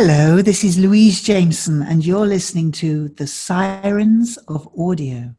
Hello, this is Louise Jameson, and you're listening to The Sirens of Audio.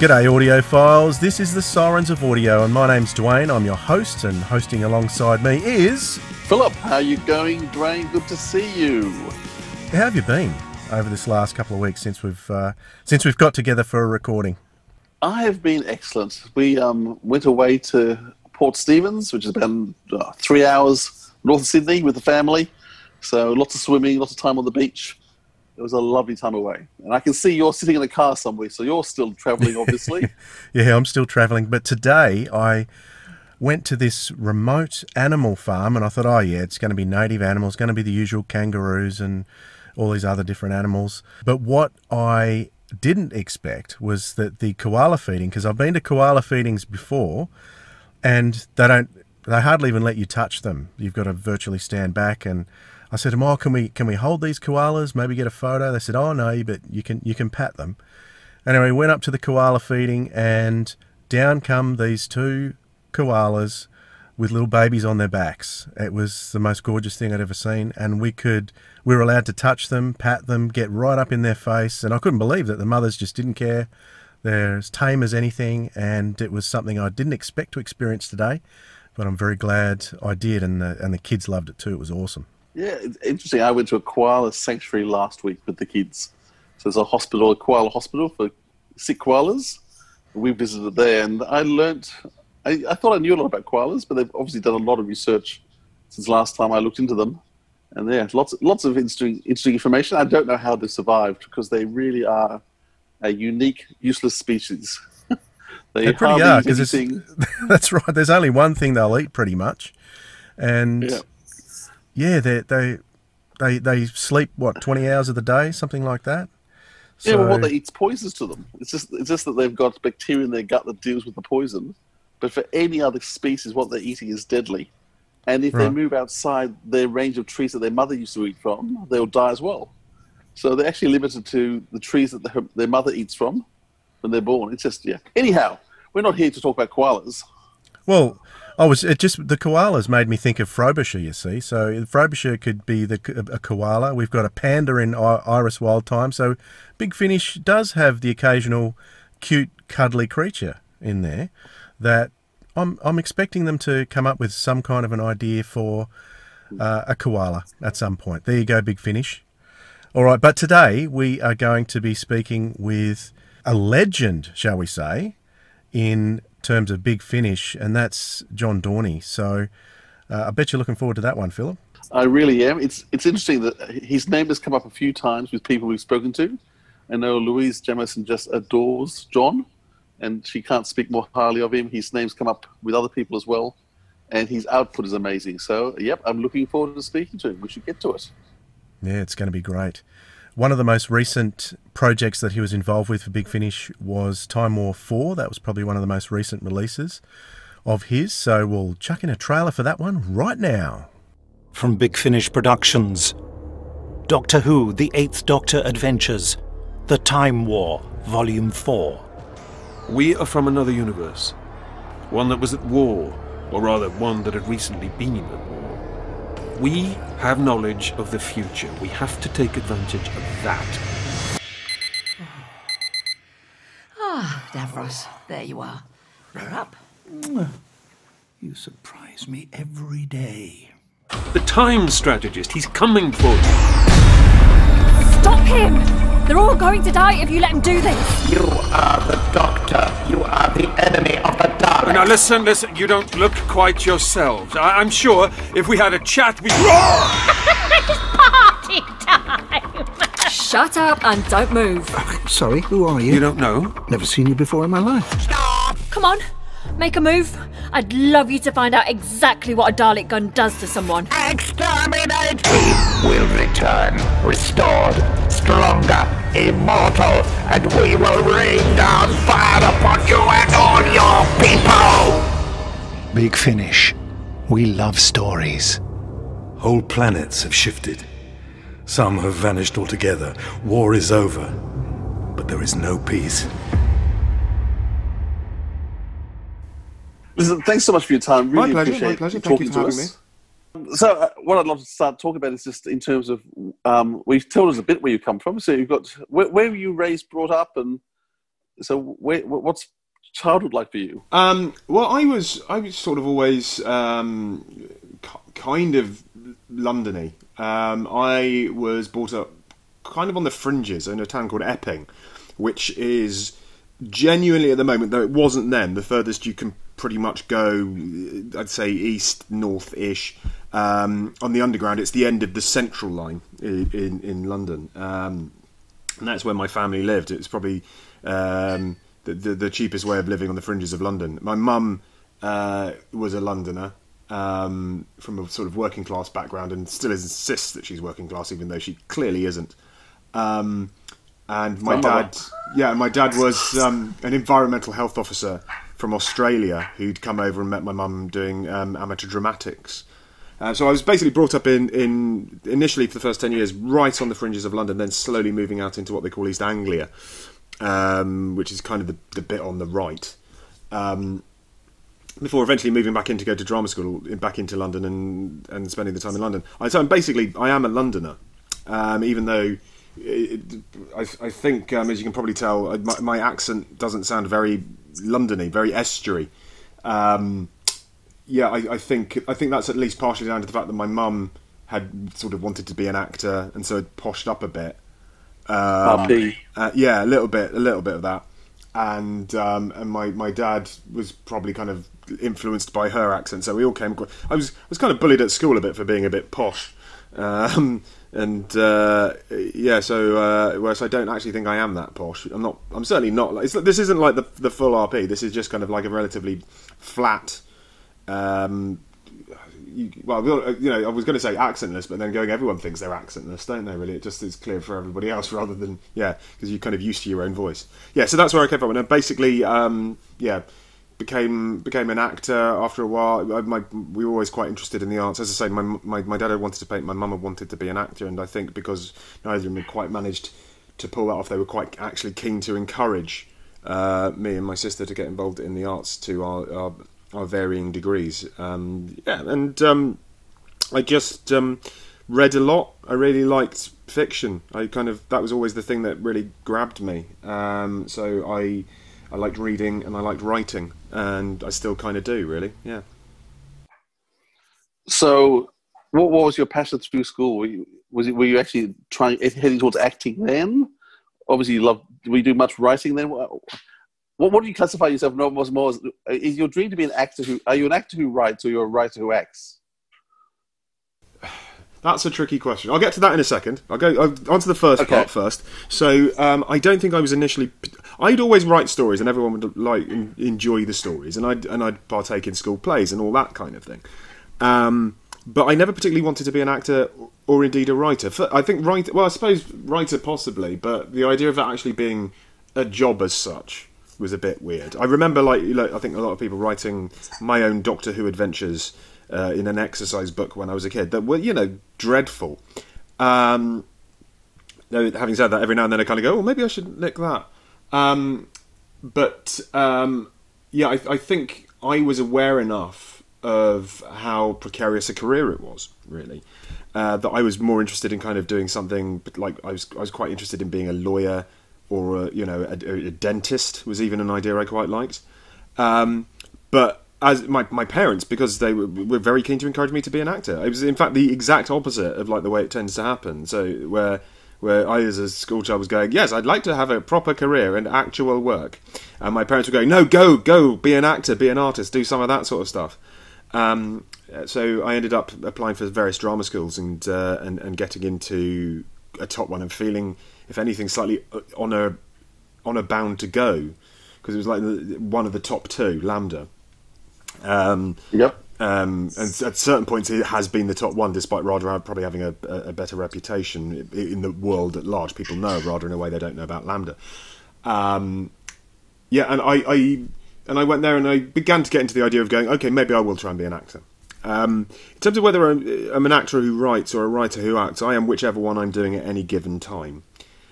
G'day, audiophiles. This is the Sirens of Audio, and my name's Dwayne. I'm your host, and hosting alongside me is Philip. How are you going, Dwayne? Good to see you. How have you been over this last couple of weeks since we've uh, since we've got together for a recording? I have been excellent. We um, went away to Port Stephens, which is about uh, three hours north of Sydney, with the family. So lots of swimming, lots of time on the beach. It was a lovely time away. And I can see you're sitting in a car somewhere, so you're still traveling, obviously. yeah, I'm still traveling. But today I went to this remote animal farm and I thought, oh, yeah, it's going to be native animals, going to be the usual kangaroos and all these other different animals. But what I didn't expect was that the koala feeding, because I've been to koala feedings before and they don't, they hardly even let you touch them. You've got to virtually stand back and I said to them, "Oh, can we can we hold these koalas? Maybe get a photo." They said, "Oh no, but you can you can pat them." Anyway, we went up to the koala feeding, and down come these two koalas with little babies on their backs. It was the most gorgeous thing I'd ever seen, and we could we were allowed to touch them, pat them, get right up in their face, and I couldn't believe that the mothers just didn't care. They're as tame as anything, and it was something I didn't expect to experience today, but I'm very glad I did, and the, and the kids loved it too. It was awesome. Yeah, it's interesting. I went to a koala sanctuary last week with the kids. So there's a hospital, a koala hospital for sick koalas. We visited there, and I learnt. I, I thought I knew a lot about koalas, but they've obviously done a lot of research since last time I looked into them. And yeah, lots lots of interesting interesting information. I don't know how they survived because they really are a unique, useless species. they, they pretty are because that's right. There's only one thing they'll eat, pretty much, and yeah yeah, they they they they sleep what twenty hours of the day, something like that. So, yeah, well, what they eat's poisons to them. It's just it's just that they've got bacteria in their gut that deals with the poison. But for any other species, what they're eating is deadly. And if right. they move outside their range of trees that their mother used to eat from, they'll die as well. So they're actually limited to the trees that the, their mother eats from when they're born. It's just yeah. Anyhow, we're not here to talk about koalas. Well, I was it just the koalas made me think of Frobisher. You see, so Frobisher could be the a koala. We've got a panda in Iris Wildthyme. So Big Finish does have the occasional cute, cuddly creature in there that I'm I'm expecting them to come up with some kind of an idea for uh, a koala at some point. There you go, Big Finish. All right, but today we are going to be speaking with a legend, shall we say, in terms of big finish, and that's John Dorney. So uh, I bet you're looking forward to that one, Philip. I really am. It's it's interesting that his name has come up a few times with people we've spoken to. I know Louise Jameson just adores John, and she can't speak more highly of him. His name's come up with other people as well, and his output is amazing. So, yep, I'm looking forward to speaking to him. We should get to it. Yeah, it's going to be great. One of the most recent projects that he was involved with for Big Finish was Time War 4. That was probably one of the most recent releases of his. So we'll chuck in a trailer for that one right now. From Big Finish Productions Doctor Who The Eighth Doctor Adventures The Time War, Volume 4. We are from another universe. One that was at war, or rather, one that had recently been at war. We have knowledge of the future. We have to take advantage of that. Ah, Davros, there you are. You're up. You surprise me every day. The time strategist, he's coming for you. Stop him! They're all going to die if you let him do this. You are the doctor. You are the enemy of the dark. Now listen, listen. You don't look quite yourselves. I- am sure if we had a chat, we. it's party time. Shut up and don't move. Uh, sorry, who are you? You don't know? Never seen you before in my life. Stop! Come on, make a move. I'd love you to find out exactly what a Dalek gun does to someone. Exterminate! We will return, restored, stronger, immortal, and we will rain down fire upon you and all your people! Big Finish. We love stories. Whole planets have shifted. Some have vanished altogether. War is over. But there is no peace. Listen, thanks so much for your time. Really My pleasure, appreciate my pleasure. you Thank talking you to for us. having So, uh, what I'd love to start talking about is just in terms of um, we've told us a bit where you come from. So, you've got where, where were you raised, brought up, and so where, what's childhood like for you? Um, well, I was I was sort of always um, kind of Londony. Um, I was brought up kind of on the fringes in a town called Epping, which is genuinely at the moment, though it wasn't then, the furthest you can pretty much go. I'd say east north ish. Um, on the underground, it's the end of the central line in in, in London. Um, and that's where my family lived. It was probably um, the, the the cheapest way of living on the fringes of London. My mum uh, was a Londoner um, from a sort of working class background, and still insists that she's working class, even though she clearly isn't. Um, and my dad, yeah, my dad was um, an environmental health officer from Australia who'd come over and met my mum doing um, amateur dramatics. Uh, so I was basically brought up in, in initially for the first ten years right on the fringes of London, then slowly moving out into what they call East Anglia, um, which is kind of the, the bit on the right. Um, before eventually moving back in to go to drama school, back into London and and spending the time in London. So I'm basically I am a Londoner, um, even though it, I, I think um, as you can probably tell, uh, my, my accent doesn't sound very Londony, very estuary. Um, yeah, I, I think I think that's at least partially down to the fact that my mum had sort of wanted to be an actor and so had poshed up a bit. Um, RP. uh, yeah, a little bit, a little bit of that, and um, and my, my dad was probably kind of influenced by her accent, so we all came. across- I was I was kind of bullied at school a bit for being a bit posh, um, and uh, yeah, so uh, whereas I don't actually think I am that posh. I'm not. I'm certainly not. Like, this isn't like the the full RP. This is just kind of like a relatively flat. Um, you, well, you know, I was going to say accentless, but then going, everyone thinks they're accentless, don't they? Really, it just is clear for everybody else rather than yeah, because you're kind of used to your own voice. Yeah, so that's where I came from, and basically, um, yeah, became became an actor after a while. I, my, we were always quite interested in the arts. As I say, my my my dad had wanted to paint, my mum wanted to be an actor, and I think because neither of them had quite managed to pull that off, they were quite actually keen to encourage uh, me and my sister to get involved in the arts to our our, our varying degrees. Um, yeah, and um, I just um, read a lot. I really liked fiction. I kind of that was always the thing that really grabbed me. Um, so I I liked reading and I liked writing, and I still kind of do. Really, yeah. So, what, was your passion through school? Were you, was it were you actually trying heading towards acting then? Obviously, you love. Were you do much writing then? What, what do you classify yourself? No, was more. Is your dream to be an actor who? Are you an actor who writes, or you're a writer who acts? That's a tricky question. I'll get to that in a second. I'll go I'll answer the first Okay. part first. So um, I don't think I was initially. I'd always write stories, and everyone would like en- enjoy the stories, and I'd and I'd partake in school plays and all that kind of thing. Um, but I never particularly wanted to be an actor or indeed a writer. I think writer. Well, I suppose writer possibly, but the idea of that actually being a job as such was a bit weird. I remember, like, know, I think a lot of people writing my own Doctor Who adventures uh, in an exercise book when I was a kid that were, you know, dreadful. Um, though, having said that, every now and then I kind of go, well, maybe I should nick that." Um, but um, yeah, I, I think I was aware enough of how precarious a career it was, really, uh, that I was more interested in kind of doing something. Like, I was, I was quite interested in being a lawyer or a, you know, a, a dentist was even an idea I quite liked. Um, but as my my parents, because they were, were very keen to encourage me to be an actor, it was in fact the exact opposite of like the way it tends to happen. So where where I as a school child was going, yes, I'd like to have a proper career and actual work, and my parents were going, no, go go, be an actor, be an artist, do some of that sort of stuff. Um, so I ended up applying for various drama schools and uh, and and getting into a top one and feeling, if anything, slightly on a on a bound to go because it was like one of the top two, LAMDA. Um, yep. Um, and at certain points, it has been the top one, despite RADA probably having a, a, better reputation in the world at large. People know of RADA in a way they don't know about LAMDA. Um, yeah, and I, I and I went there and I began to get into the idea of going, okay, maybe I will try and be an actor. Um, in terms of whether I'm, I'm, an actor who writes or a writer who acts, I am whichever one I'm doing at any given time.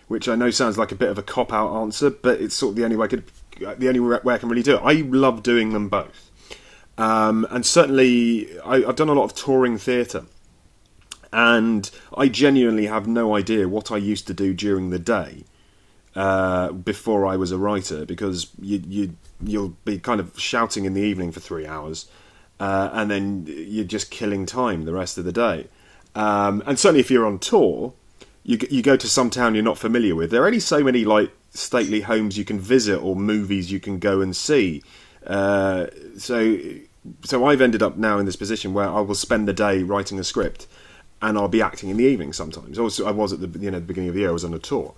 Which I know sounds like a bit of a cop out answer, but it's sort of the only way I could, the only way I can really do it. I love doing them both. Um, and certainly, I, have done a lot of touring theatre, and I genuinely have no idea what I used to do during the day uh, before I was a writer, because you, you you'll be kind of shouting in the evening for three hours, uh, and then you're just killing time the rest of the day. Um, and certainly, if you're on tour, you you go to some town you're not familiar with. There are only so many like stately homes you can visit or movies you can go and see. Uh, so so I've ended up now in this position where I will spend the day writing a script, and I'll be acting in the evening sometimes. Also, I was at the you know the beginning of the year. I was on a tour,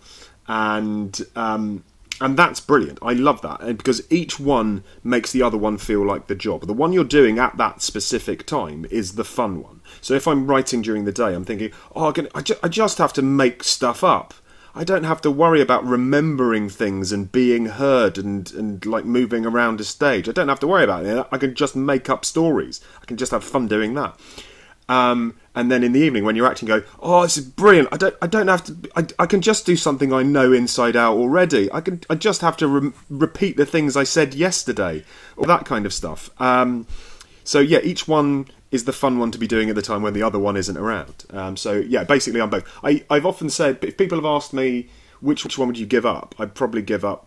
and um, and that's brilliant. I love that because each one makes the other one feel like the job. The one you're doing at that specific time is the fun one. So if I'm writing during the day, I'm thinking, oh, I, can, I, ju- I just have to make stuff up. I don't have to worry about remembering things and being heard and, and like moving around a stage. I don't have to worry about it. I can just make up stories. I can just have fun doing that. Um, and then in the evening when you're acting, go, oh, this is brilliant. I don't, I don't have to. I, I can just do something I know inside out already. I can, I just have to re- repeat the things I said yesterday, or that kind of stuff. Um, so yeah, each one is the fun one to be doing at the time when the other one isn't around. Um, so yeah, basically I'm both. I, I've often said if people have asked me which which one would you give up, I'd probably give up.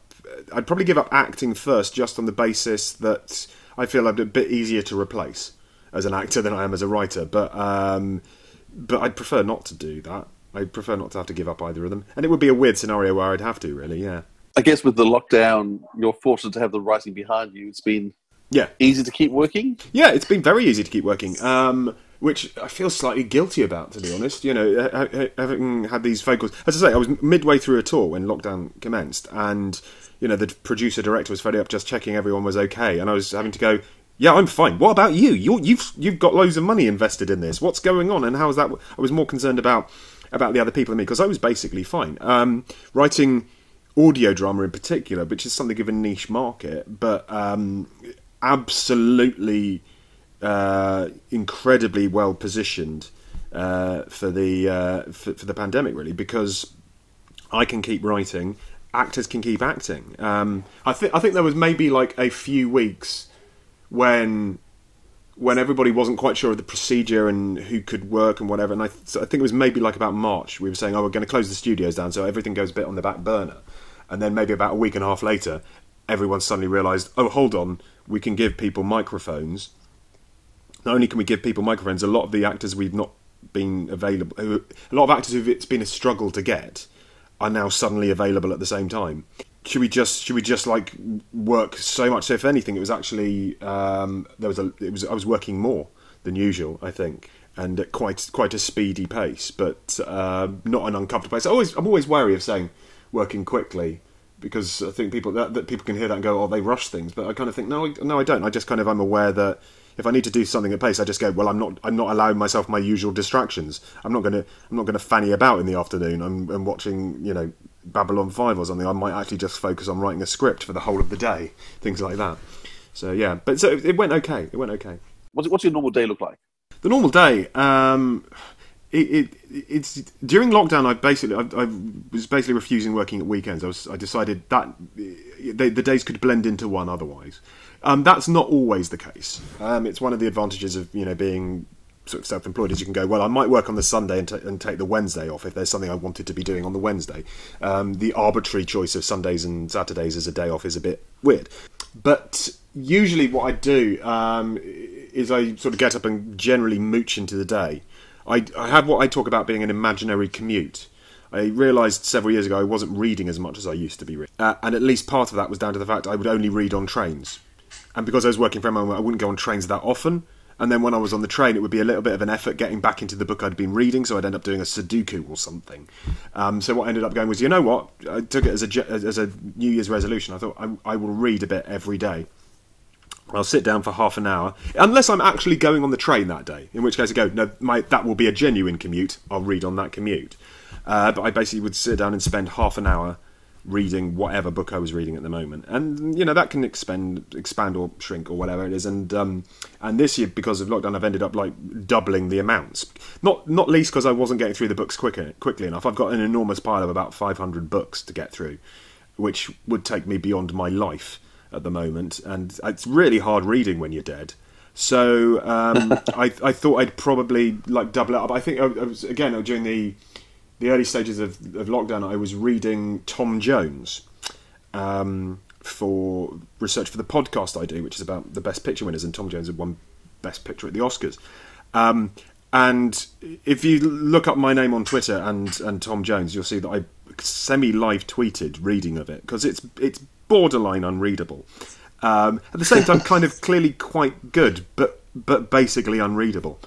I'd probably give up acting first, just on the basis that I feel I'm a bit easier to replace as an actor than I am as a writer. But um, but I'd prefer not to do that. I'd prefer not to have to give up either of them, and it would be a weird scenario where I'd have to really. Yeah. I guess with the lockdown, you're fortunate to have the writing behind you. It's been yeah easy to keep working. Yeah, it's been very easy to keep working. Um, which I feel slightly guilty about, to be honest. You know, having had these phone calls. As I say, I was midway through a tour when lockdown commenced, and you know, the producer director was fed up just checking everyone was okay, and I was having to go. Yeah, I'm fine. What about you? you you've you've got loads of money invested in this. What's going on? And how is that? I was more concerned about about the other people than me because I was basically fine. Um, writing audio drama in particular, which is something of a niche market, but um, absolutely uh, incredibly well positioned uh, for the uh, for, for, the pandemic, really, because I can keep writing, actors can keep acting. Um, I think I think there was maybe like a few weeks when when everybody wasn't quite sure of the procedure and who could work and whatever. And I, so I think it was maybe like about March. We were saying, "Oh, we're going to close the studios down, so everything goes a bit on the back burner." And then maybe about a week and a half later, everyone suddenly realised, "Oh, hold on, we can give people microphones." not only can we give people microphones, a lot of the actors we've not been available, a lot of actors who it's been a struggle to get, are now suddenly available at the same time. Should we just should we just like work so much? So if anything, it was actually um, there was a it was I was working more than usual, I think, and at quite quite a speedy pace, but uh, not an uncomfortable pace. I always I'm always wary of saying working quickly because I think people that, that people can hear that and go, oh, they rush things, but I kind of think no, no, I don't. I just kind of I'm aware that if I need to do something at pace, I just go. Well, I'm not. I'm not allowing myself my usual distractions. I'm not going to. I'm not going to fanny about in the afternoon. I'm, I'm watching, you know, Babylon Five or something. I might actually just focus on writing a script for the whole of the day. Things like that. So yeah, but so it went okay. It went okay. What's, what's your normal day look like? The normal day. Um, it, it, it's during lockdown. I basically I, I, was basically refusing working at weekends. I was I decided that they, the days could blend into one otherwise. Um, that's not always the case. Um, it's one of the advantages of you know being sort of self-employed is you can go well. I might work on the Sunday and, t- and take the Wednesday off if there's something I wanted to be doing on the Wednesday. Um, the arbitrary choice of Sundays and Saturdays as a day off is a bit weird, but usually what I do um, is I sort of get up and generally mooch into the day. I, I have what I talk about being an imaginary commute. I realised several years ago I wasn't reading as much as I used to be, uh, and at least part of that was down to the fact I would only read on trains and because I was working from home, I wouldn't go on trains that often. And then when I was on the train, it would be a little bit of an effort getting back into the book I'd been reading, so I'd end up doing a Sudoku or something. Um, so what I ended up going was, you know what? I took it as a as a New Year's resolution. I thought I, I will read a bit every day, I'll sit down for half an hour, unless I'm actually going on the train that day. In which case, I go, no, my, that will be a genuine commute. I'll read on that commute. Uh, but I basically would sit down and spend half an hour reading whatever book I was reading at the moment, and you know that can expand, expand or shrink or whatever it is. And um, and this year, because of lockdown, I've ended up like doubling the amounts. Not not least because I wasn't getting through the books quicker, quickly enough. I've got an enormous pile of about 500 books to get through, which would take me beyond my life at the moment, and it's really hard reading when you're dead. So um, I, I thought I'd probably like double it up. I think I, I was again during the the early stages of, of lockdown. I was reading Tom Jones um, for research for the podcast I do, which is about the best picture winners, and Tom Jones had won best picture at the Oscars. Um, and if you look up my name on Twitter and, and Tom Jones, you'll see that I semi live tweeted reading of it because it's it's borderline unreadable. Um, at the same time, kind of clearly quite good, but but basically unreadable.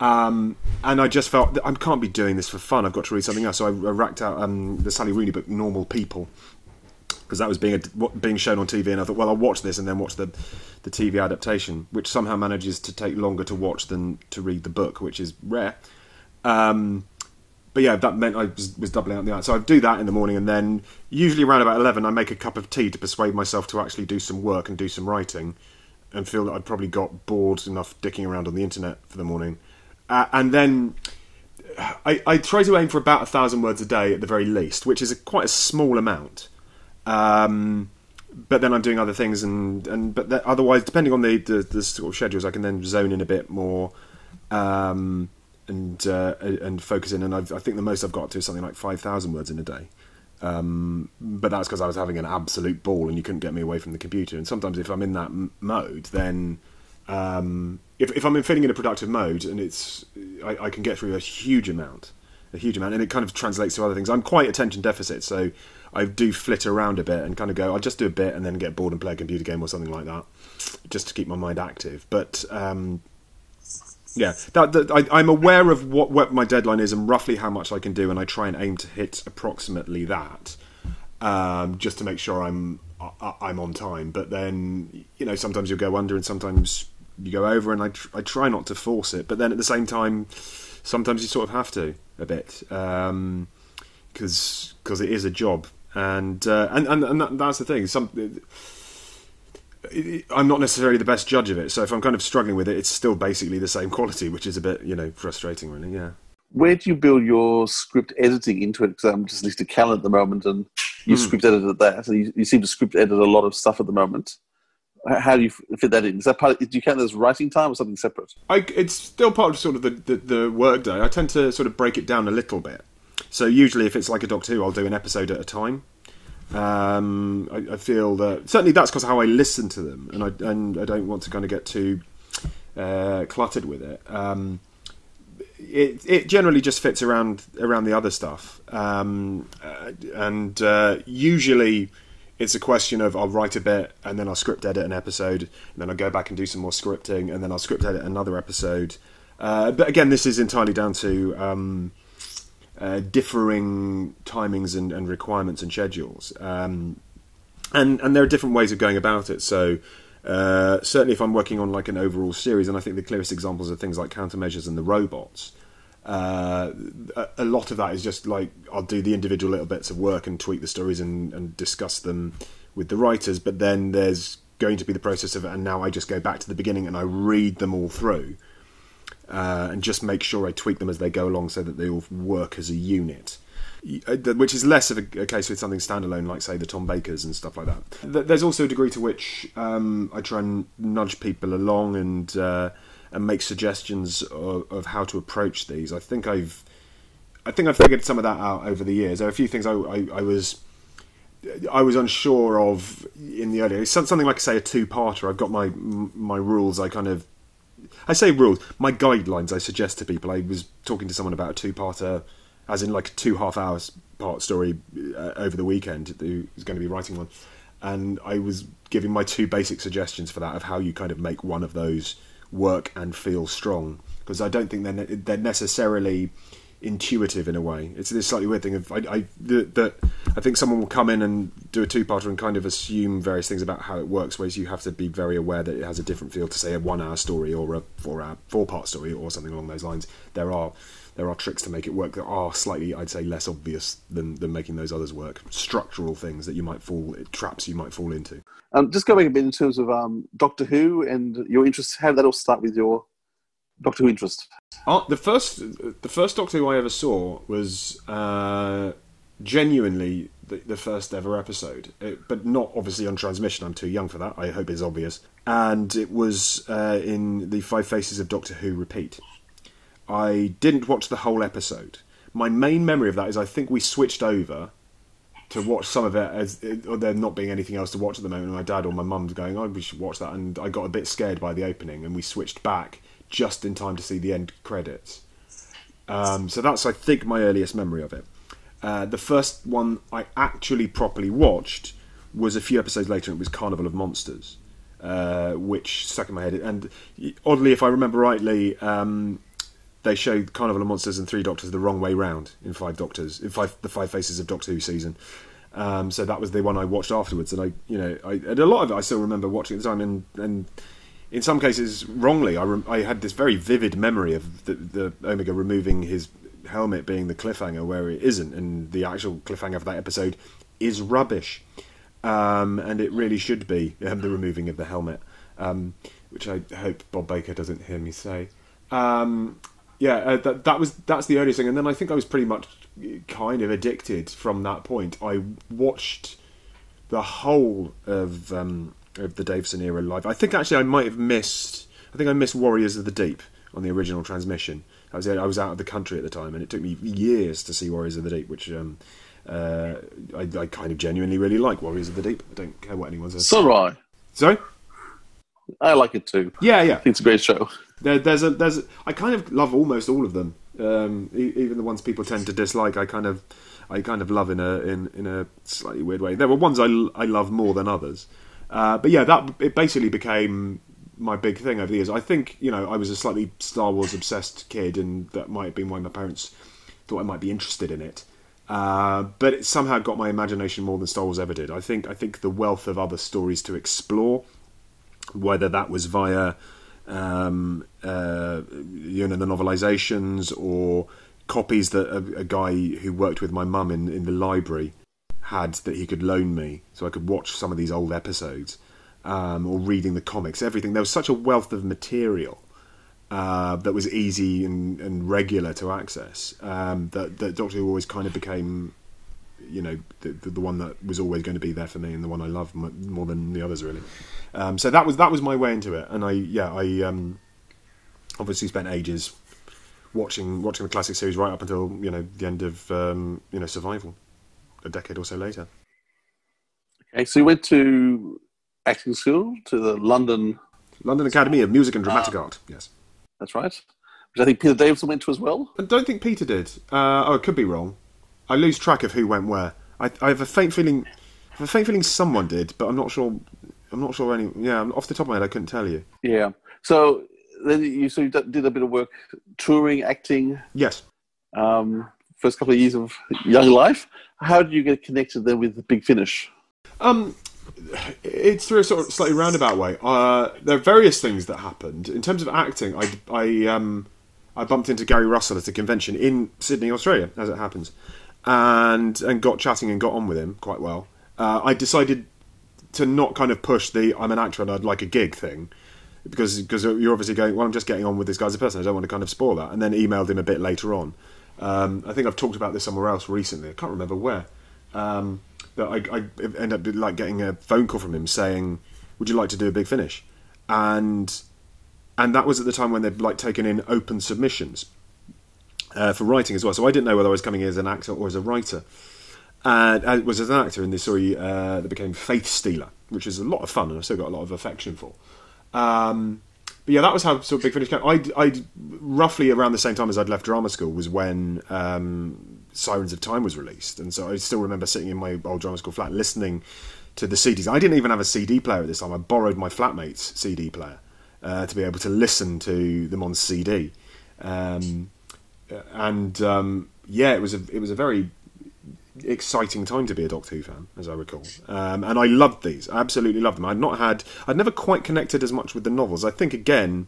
Um, and I just felt that I can't be doing this for fun. I've got to read something else. So I, I racked out um, the Sally Rooney book, Normal People, because that was being a, being shown on TV, and I thought, well, I'll watch this and then watch the the TV adaptation, which somehow manages to take longer to watch than to read the book, which is rare. Um, but yeah, that meant I was, was doubling up the hour. So I do that in the morning, and then usually around about eleven, I make a cup of tea to persuade myself to actually do some work and do some writing, and feel that I'd probably got bored enough dicking around on the internet for the morning, uh, and then. I, I try to aim for about a thousand words a day at the very least, which is a, quite a small amount. Um, but then I'm doing other things, and and but otherwise, depending on the, the, the sort of schedules, I can then zone in a bit more. Um, and uh, and focus in. And I've, i think the most I've got to is something like five thousand words in a day. Um, but that's because I was having an absolute ball, and you couldn't get me away from the computer. And sometimes, if I'm in that m- mode, then um, if, if I'm in feeling in a productive mode, and it's I, I, can get through a huge amount, a huge amount, and it kind of translates to other things. I'm quite attention deficit, so I do flit around a bit and kind of go. I'll just do a bit and then get bored and play a computer game or something like that, just to keep my mind active. But um, yeah, that, that I, am aware of what, what my deadline is and roughly how much I can do, and I try and aim to hit approximately that, um, just to make sure I'm I, I'm on time. But then you know sometimes you go under and sometimes you go over, and I tr- I try not to force it. But then at the same time, sometimes you sort of have to a bit because um, because it is a job, and uh, and and, and that, that's the thing. Some I'm not necessarily the best judge of it. So if I'm kind of struggling with it, it's still basically the same quality, which is a bit, you know, frustrating, really. Yeah. Where do you build your script editing into it? Because I'm just listening to Callan at the moment, and you mm. script edited that. So you, you, seem to script edit a lot of stuff at the moment. How do you fit that in? Is that part? Of, do you count that as writing time or something separate? I, it's still part of sort of the, the, the work day. I tend to sort of break it down a little bit. So usually, if it's like a Doctor Who, I'll do an episode at a time. Um, I, I, feel that certainly that's because how I listen to them, and I and I don't want to kind of get too uh, cluttered with it. Um, it it generally just fits around around the other stuff, um, uh, and uh, usually it's a question of I'll write a bit and then I'll script edit an episode, and then I'll go back and do some more scripting, and then I'll script edit another episode. Uh, but again, this is entirely down to um, uh, differing timings and, and, requirements and schedules. Um, and and there are different ways of going about it. So uh, certainly, if I'm working on like an overall series, and I think the clearest examples are things like Counter-Measures and the robots. Uh, a lot of that is just like I'll do the individual little bits of work and tweak the stories and, and discuss them with the writers. But then there's going to be the process of, and now I just go back to the beginning and I read them all through uh, and just make sure I tweak them as they go along so that they all work as a unit. Uh, which is less of a, case with something standalone, like say the Tom Bakers and stuff like that. There's also a degree to which um, I try and nudge people along and uh, and make suggestions of, of, how to approach these. I think I've I think I've figured some of that out over the years. There are a few things I, I, I was I was unsure of in the early something like say a two-parter. I've got my my rules. I kind of I say rules. My guidelines I suggest to people. I was talking to someone about a two-parter, as in like a two half hours part story uh, over the weekend. Who was going to be writing one, and I was giving my two basic suggestions for that of how you kind of make one of those work and feel strong. Because I don't think they're ne- they're necessarily intuitive in a way. It's this slightly weird thing of I, I that, I think someone will come in and do a two-parter and kind of assume various things about how it works, whereas you have to be very aware that it has a different feel to say a one-hour story or a four-hour four-part story or something along those lines. There are there are tricks to make it work that are slightly, I'd say, less obvious than, than making those others work. Structural things that you might fall traps you might fall into. Um, just going a bit in terms of um, Doctor Who and your interest, how that all start with your Doctor Who interest? Oh, the first the first Doctor Who I ever saw was uh, genuinely the, the, first ever episode, it, but not obviously on transmission. I'm too young for that. I hope it's obvious. And it was uh, in the Five Faces of Doctor Who repeat. I didn't watch the whole episode. My main memory of that is I think we switched over to watch some of it as or there not being anything else to watch at the moment. And My dad or my mum's going, "Oh, we should watch that," and I got a bit scared by the opening, and we switched back just in time to see the end credits. Um, so that's, I think, my earliest memory of it. Uh, the first one I actually properly watched was a few episodes later. It was Carnival of Monsters, uh, which stuck in my head. And oddly, if I remember rightly, um, they showed Carnival of Monsters and Three Doctors the wrong way round in Five Doctors, in five the Five Faces of Doctor Who season. Um, so that was the one I watched afterwards, and I, you know, I, and a lot of it I still remember watching at the time, and, and in some cases wrongly. I, rem- I had this very vivid memory of the, the Omega removing his helmet being the cliffhanger where it isn't, and the actual cliffhanger for that episode is rubbish, um, and it really should be um, the removing of the helmet, um, which I hope Bob Baker doesn't hear me say. Um, yeah, uh, that that was that's the only thing, and then I think I was pretty much kind of addicted from that point. I watched the whole of um, of the Davison era live. I think actually I might have missed. I think I missed Warriors of the Deep on the original transmission. I was I was out of the country at the time, and it took me years to see Warriors of the Deep, which um, uh, I, I, kind of genuinely really like Warriors of the Deep. I don't care what anyone says. So I. Sorry. I like it too. Yeah, yeah. it's a great show. There, there's a there's a, I kind of love almost all of them. Um, even the ones people tend to dislike, I kind of I kind of love in a in, in a slightly weird way. There were ones I, I love more than others. Uh, but yeah, that it basically became my big thing over the years. I think you know I was a slightly Star Wars obsessed kid, and that might have been why my parents thought I might be interested in it. Uh, but it somehow got my imagination more than Star Wars ever did. I think I think the wealth of other stories to explore, whether that was via um, uh, you know the novelizations or copies that a, a guy who worked with my mum in, in the library had that he could loan me so I could watch some of these old episodes um, or reading the comics, everything. There was such a wealth of material uh, that was easy and, and regular to access um, that, that, Doctor Who always kind of became, you know, the, the, one that was always going to be there for me and the one I loved more than the others, really. Um, so that was that was my way into it, and I yeah I um, obviously spent ages watching watching the classic series right up until you know the end of um, you know survival a decade or so later. Okay, so you went to acting school to the London London Academy of Music and Dramatic uh, Art. Yes, that's right. Which I think Peter Davison went to as well. I don't think Peter did. Uh, oh, I could be wrong. I lose track of who went where. I, I have a faint feeling. I have a faint feeling someone did, but I'm not sure. I'm not sure any. Yeah, off the top of my head, I couldn't tell you. Yeah. So then you so you did a bit of work touring, acting. Yes. Um, first couple of years of young life. How did you get connected then with the Big Finish? Um, it's through a sort of slightly roundabout way. Uh, there are various things that happened in terms of acting. I, I, um, I bumped into Gary Russell at a convention in Sydney, Australia, as it happens, and and got chatting and got on with him quite well. Uh, I decided to not kind of push the I'm an actor and I'd like a gig thing because because you're obviously going well I'm just getting on with this guy as a person I don't want to kind of spoil that and then emailed him a bit later on um, I think I've talked about this somewhere else recently. I can't remember where. Um, that I, I end up like getting a phone call from him saying, "Would you like to do a big finish?" And and that was at the time when they'd like taken in open submissions uh, for writing as well. So I didn't know whether I was coming in as an actor or as a writer. And I was as an actor in this story uh, that became Faith Stealer, which is a lot of fun and I've still got a lot of affection for. Um, but yeah, that was how sort of Big Finish came. I, I roughly around the same time as I'd left drama school was when um, Sirens of Time was released, and so I still remember sitting in my old drama school flat listening to the CDs. I didn't even have a CD player at this time. I borrowed my flatmate's CD player uh, to be able to listen to them on CD. Um, and um, yeah, it was a it was a very exciting time to be a Doctor Who fan, as I recall. Um, and I loved these. I absolutely loved them. I'd not had, I'd never quite connected as much with the novels. I think again,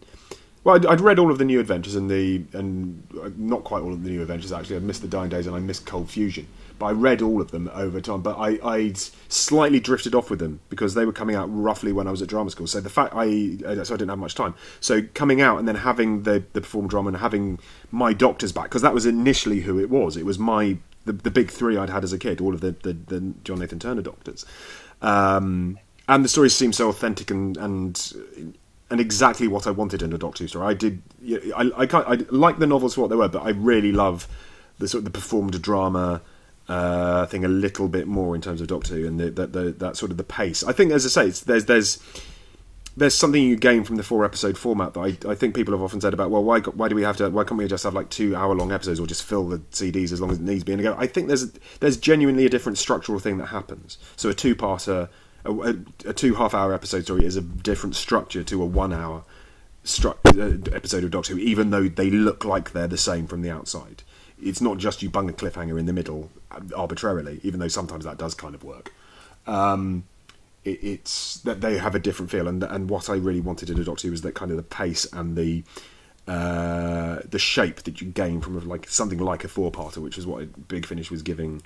well, I'd, I'd read all of the New Adventures and the, and uh, not quite all of the New Adventures actually. I missed the Dying Days and I missed Cold Fusion. But I read all of them over time. But I, I'd slightly drifted off with them because they were coming out roughly when I was at drama school. So the fact I, uh, so I didn't have much time. So coming out and then having the the perform drama and having my doctors back because that was initially who it was. It was my the, the big three I'd had as a kid, all of the, the, the John Nathan Turner doctors. Um, and the stories seemed so authentic and, and and exactly what I wanted in a Doctor Who story. I did. I I, I like the novels for what they were, but I really love the sort of the performed drama uh, thing a little bit more in terms of Doctor Who and the, the, the, that sort of the pace. I think, as I say, there's there's there's something you gain from the four episode format that I, I think people have often said about well why why do we have to why can't we just have like two hour long episodes or just fill the CDs as long as it needs to be? And again I think there's there's genuinely a different structural thing that happens. So a two parter a, a, two half hour episode story is a different structure to a one hour stru- uh, episode of Doctor Who even though they look like they're the same from the outside. It's not just you bung a cliffhanger in the middle uh, arbitrarily even though sometimes that does kind of work. Um, it, it's that they have a different feel, and and what I really wanted in a Doctor was that kind of the pace and the uh, the shape that you gain from like something like a four-parter, which is what Big Finish was giving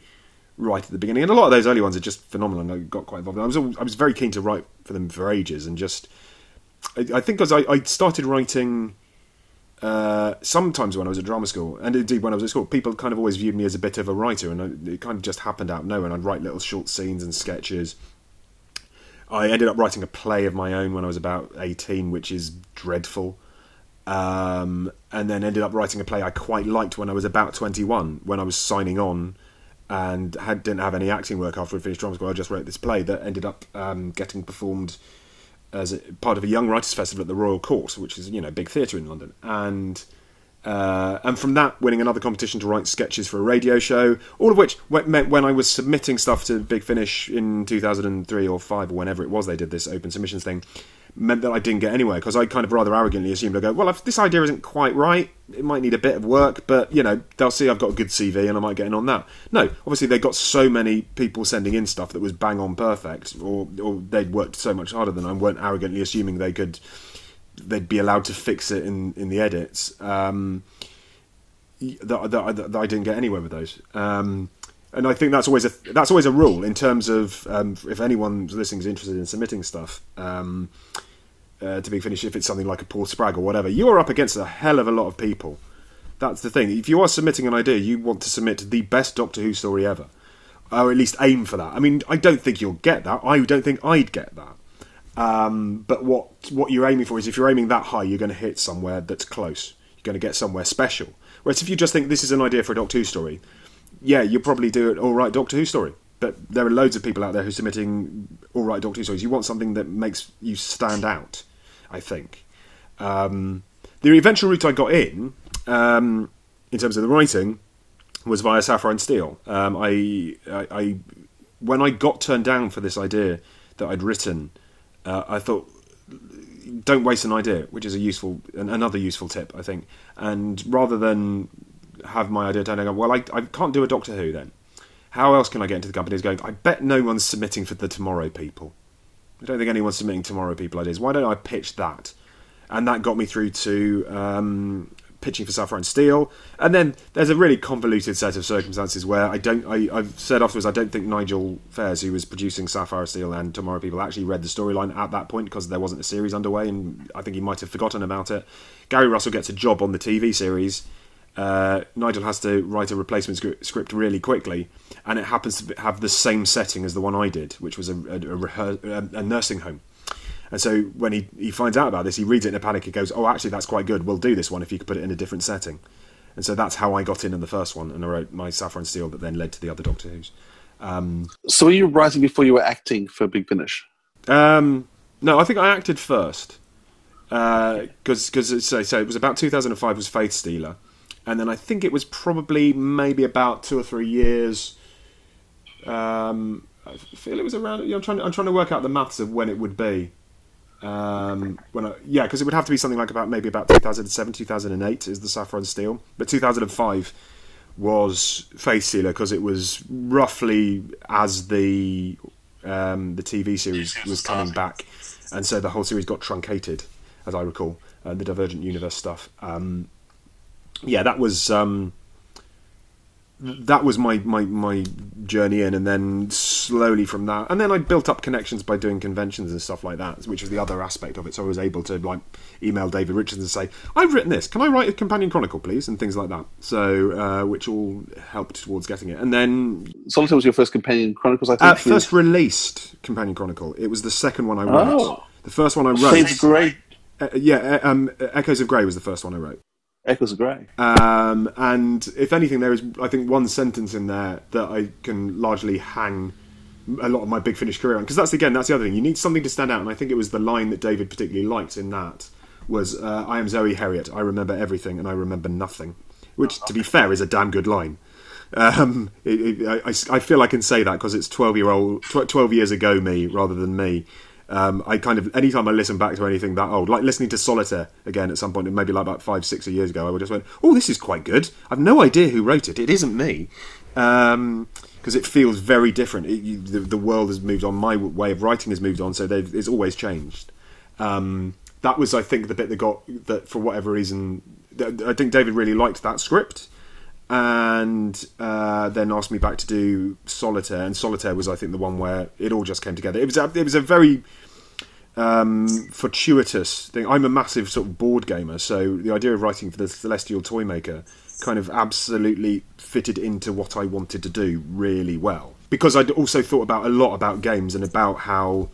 right at the beginning. And a lot of those early ones are just phenomenal. I got quite involved. I was I was very keen to write for them for ages, and just I, I think as I, I started writing. Uh, sometimes when I was at drama school, and indeed when I was at school, people kind of always viewed me as a bit of a writer, and I, it kind of just happened out of nowhere. And I'd write little short scenes and sketches, I ended up writing a play of my own when I was about 18, which is dreadful. Um, and then ended up writing a play I quite liked when I was about 21, when I was signing on and had, didn't have any acting work after I finished drama school. I just wrote this play that ended up um, getting performed as a, part of a Young Writers Festival at the Royal Court, which is you know a big theatre in London. And uh, and from that, winning another competition to write sketches for a radio show, all of which meant when I was submitting stuff to Big Finish in 2003 or 5 or whenever it was they did this open submissions thing, meant that I didn't get anywhere because I kind of rather arrogantly assumed I go, well, if this idea isn't quite right, it might need a bit of work, but you know, they'll see I've got a good CV and I might get in on that. No, obviously they got so many people sending in stuff that was bang on perfect, or or they'd worked so much harder than I, weren't arrogantly assuming they could they'd be allowed to fix it in, in the edits. Um, that, that, that, I didn't get anywhere with those. Um, and I think that's always a that's always a rule in terms of um, if anyone listening is interested in submitting stuff um, uh, to Big Finish. if it's something like a Paul Spragg or whatever, you are up against a hell of a lot of people. That's the thing. If you are submitting an idea, you want to submit the best Doctor Who story ever, or at least aim for that. I mean, I don't think you'll get that. I don't think I'd get that. Um, but what what you're aiming for is if you're aiming that high, you're going to hit somewhere that's close. You're going to get somewhere special. Whereas if you just think this is an idea for a Doctor Who story, yeah, you'll probably do an all right Doctor Who story. But there are loads of people out there who are submitting all right Doctor Who stories. You want something that makes you stand out. I think um, the eventual route I got in, um, in terms of the writing, was via Sapphire Steel. Um, I, I, I, when I got turned down for this idea that I'd written uh, I thought don't waste an idea, which is a useful another useful tip, I think. And rather than have my idea turned down, well, I, I can't do a Doctor Who then. How else can I get into the companies going? I bet no one's submitting for the Tomorrow People. I don't think anyone's submitting Tomorrow People ideas. Why don't I pitch that? And that got me through to um, pitching for Sapphire and Steel. And then there's a really convoluted set of circumstances where I don't. I, have said afterwards I don't think Nigel Fairs, who was producing Sapphire Steel and Tomorrow People, actually read the storyline at that point because there wasn't a series underway, and I think he might have forgotten about it. Gary Russell gets a job on the TV series. Uh, Nigel has to write a replacement script really quickly, and it happens to have the same setting as the one I did, which was a, a, a, a nursing home. And so when he, he finds out about this, he reads it in a panic. He goes, "Oh, actually, that's quite good. We'll do this one if you could put it in a different setting." And so that's how I got in in the first one, and I wrote my and Steel that then led to the other Doctor Who's. Um, so were you writing before you were acting for Big Finish? Um, no, I think I acted first because uh, because so, so it was about 2005 was Faith Stealer, and then I think it was probably maybe about two or three years. Um, I feel it was around. You know, I'm trying. I'm trying to work out the maths of when it would be. Um, when I, yeah, because it would have to be something like about maybe about 2007, 2008 is the Sapphire Steel, but 2005 was Faith Stealer because it was roughly as the um, the TV series was coming back, and so the whole series got truncated, as I recall, uh, the Divergent Universe stuff. Um, yeah, that was um, that was my, my my journey in, and then slowly from that, and then I built up connections by doing conventions and stuff like that, which was the other aspect of it. So I was able to like email David Richards and say, "I've written this. Can I write a companion chronicle, please?" and things like that. So uh, which all helped towards getting it. And then Solitaire was your first companion chronicles, I think. uh, first released companion chronicle. It was the second one I wrote. Oh. The first one I wrote. Shades of Grey. Uh, yeah, uh, um, Echoes of Grey was the first one I wrote. Echoes of Grey. Um, and if anything, there is, I think, one sentence in there that I can largely hang a lot of my Big Finish career on. Because that's, again, that's the other thing. You need something to stand out. And I think it was the line that David particularly liked in that was, uh, I am Zoe Heriot. I remember everything and I remember nothing. Which, to be fair, is a damn good line. Um, it, it, I, I feel I can say that because it's 12 year old, 12 years ago me rather than me. Um, I kind of anytime I listen back to anything that old, like listening to Solitaire again at some point, maybe like about five, six years ago, I would just went, "Oh, this is quite good." I've no idea who wrote it. It isn't me, because it feels very different. It, you, the, the world has moved on. My way of writing has moved on, so it's always changed. Um, that was, I think, the bit that got that for whatever reason. I think David really liked that script and uh, then asked me back to do Solitaire. And Solitaire was, I think, the one where it all just came together. It was a, it was a very um, fortuitous thing. I'm a massive sort of board gamer, so the idea of writing for the Celestial Toy Maker kind of absolutely fitted into what I wanted to do really well. Because I'd also thought about a lot about games and about how